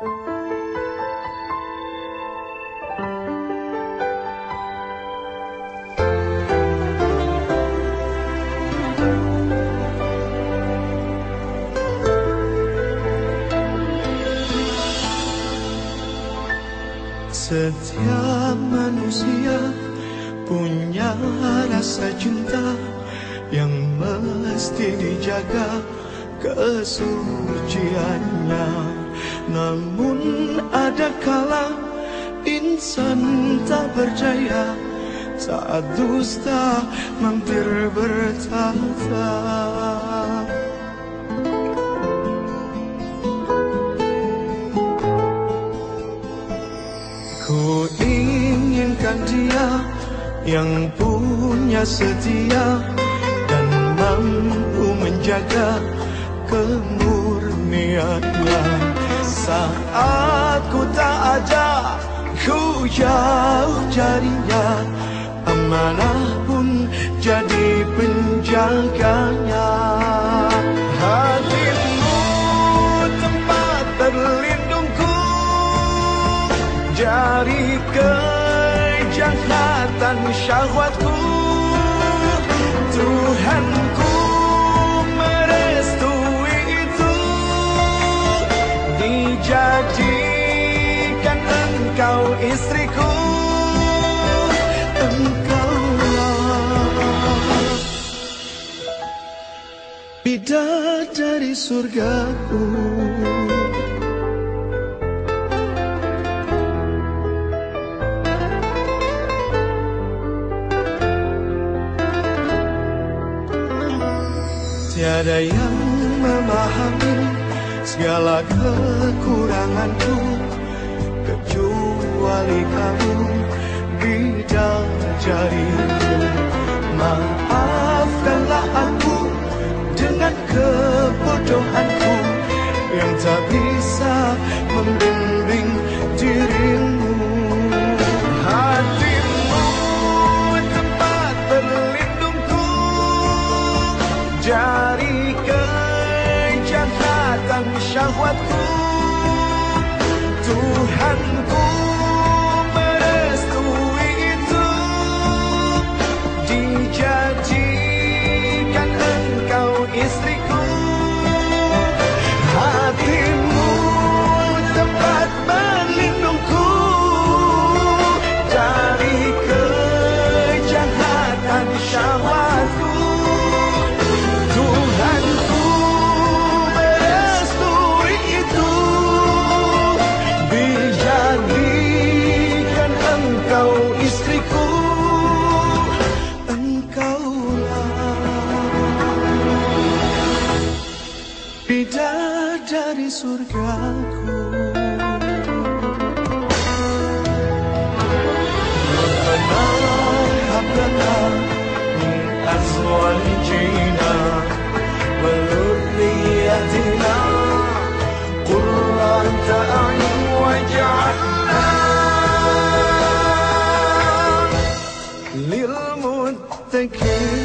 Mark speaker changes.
Speaker 1: Setiap manusia punya rasa cinta yang mesti dijaga kesuciannya. Namun ada kala insan tak percaya saat dusta mampir bertata. Ku inginkan dia yang punya setia dan mampu menjaga kemurniannya saat ku tak ada ku jauh carinya amanah pun jadi penjaganya. Hatimu tempat terlindungku dari kejahatan syahwatku istriku Engkaulah Bidadari surgaku. Tiada yang memahami segala kekuranganku Kecuali kamu bidadariku Maafkanlah aku dengan kebodohanku Yang tak bisa membimbing dirimu. Hatimu tempat berlindungku dari kejahatan syahwatku Street dari surgaku. Thank you.